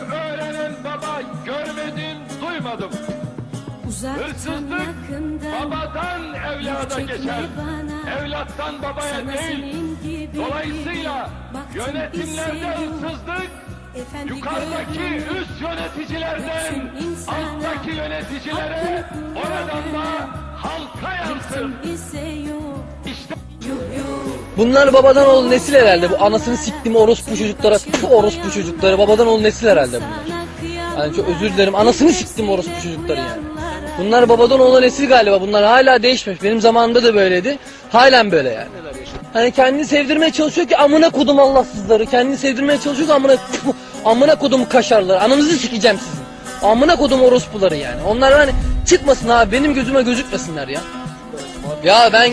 Ben öğrenen baba görmedim, duymadım. Hırsızlık babadan evlada geçer. Evlattan babaya değil. Dolayısıyla gibi, yönetimlerde hırsızlık Efendi yukarıdaki üst yöneticilerden alttaki yöneticilere oradan da halka yansır. Bunlar babadan oğul nesil herhalde. Bu anasını siktim orospu çocuklara. Orospu çocukları. Babadan oğul nesil herhalde bunlar. Yani çok özür dilerim. Anasını siktim orospu çocukları yani. Bunlar babadan oğula nesil galiba. Bunlar hala değişmemiş. Benim zamanımda da böyleydi. Halen böyle yani. Hani kendini sevdirmeye çalışıyor ki amına kodum Allahsızları. Kendini sevdirmeye çalışıyor ki amına Tüh, amına kodum kaşarları. Ananızı sikeceğim sizin. Amına kodum orospuları yani. Onlar hani çıkmasın abi. Benim gözüme gözükmesinler ya. Ya ben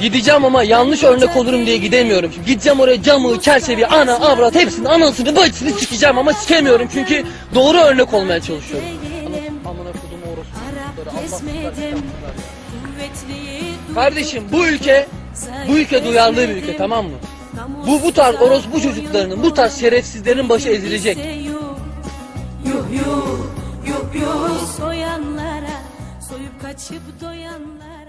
gideceğim ama yanlış örnek olurum diye gidemiyorum. Şimdi gideceğim oraya camı, çerçeveyi, ana, avrat hepsini, anasını, bacısını sikeceğim ama sikemiyorum çünkü doğru örnek olmaya çalışıyorum. Kardeşim bu ülke bu ülke duyarlı bir ülke tamam mı? Bu bu tarz orospu çocuklarının, bu tarz şerefsizlerin başı ezilecek. Yok yok yok yok soyanlara soyup kaçıp doyanlara